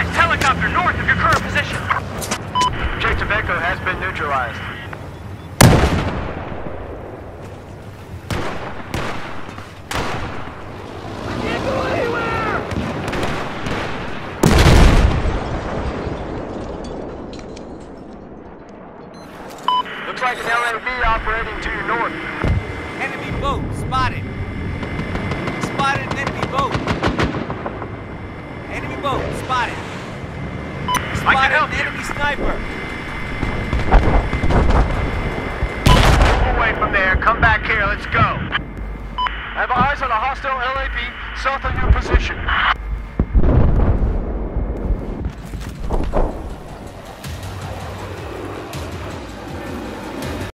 Dispatch, helicopter north of your current position. Objective Echo has been neutralized. Looks like an LAV operating to your north. Enemy boat spotted. Spotted help an enemy sniper. Move away from there. Come back here. Let's go. I have eyes on a hostile LAV south of your position.